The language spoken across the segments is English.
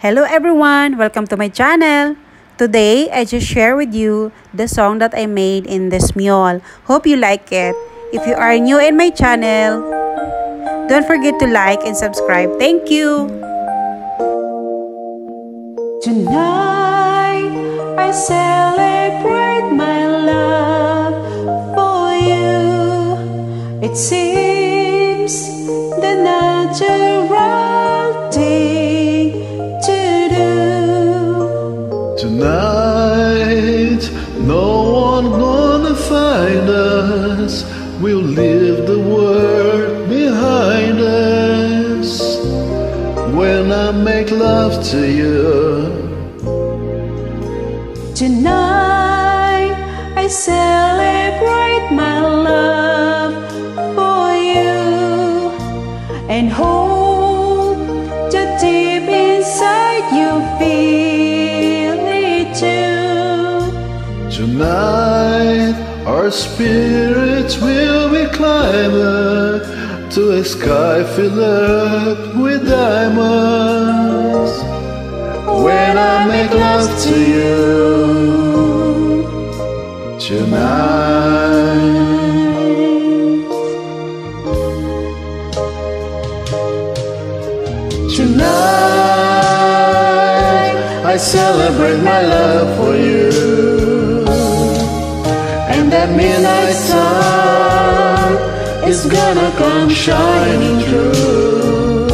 Hello everyone! Welcome to my channel! Today, I just share with you the song that I made in Smule. Hope you like it. If you are new in my channel, don't forget to like and subscribe. Thank you! Tonight, I celebrate my love for you. It seems Tonight, no one gonna find us. We'll leave the world behind us. When I make love to you. Tonight, I celebrate my love our spirits will be climbing to a sky filled up with diamonds. When I make love to you tonight. Tonight, I celebrate my love for you. And that midnight sun is gonna come shining through.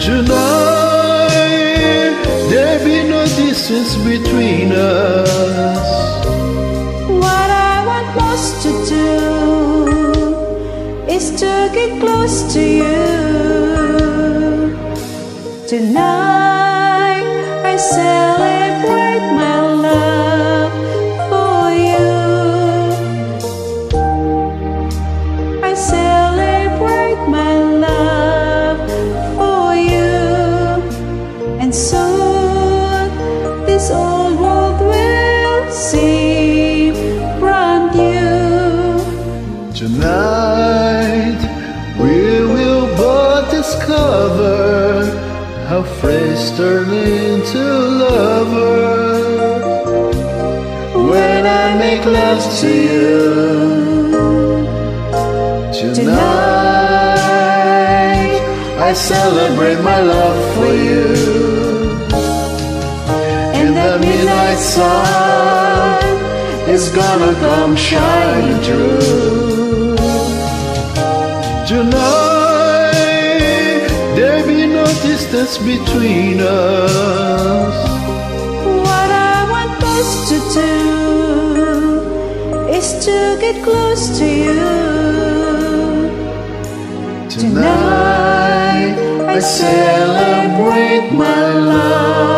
Tonight, there'll be no distance between us. What I want most to do is to get close to you. Tonight I celebrate my how friends turn into lovers. When I make love to you tonight, I celebrate my love for you. And the midnight sun is gonna come shining through. Distance between us. What I want most to do is to get close to you. Tonight, I celebrate my life.